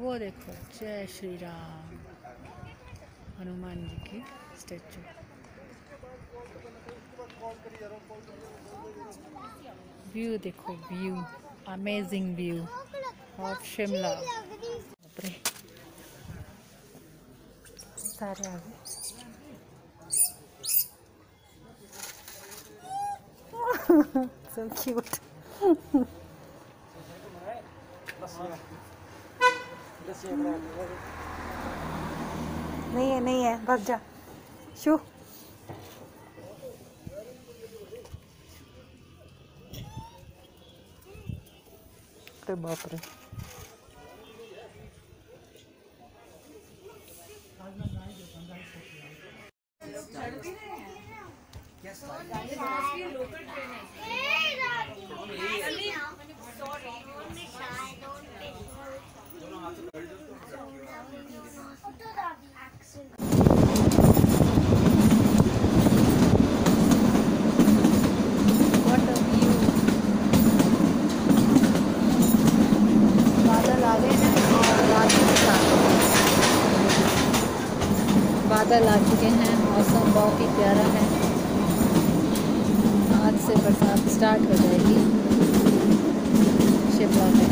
वो देखो जय श्री राम हनुमान जी की स्टेचू व्यू देखो view amazing view of Shimla बाप रे सारे आ गए so cute नहीं है नहीं है भाग जा। शू। अरे बाप रे। What a view. बादल आ गए हैं और रात में स्टार्ट हो गई। बादल आ चुके हैं, मौसम बहुत ही प्यारा है। आज से बरसात स्टार्ट हो जाएगी। शिमला में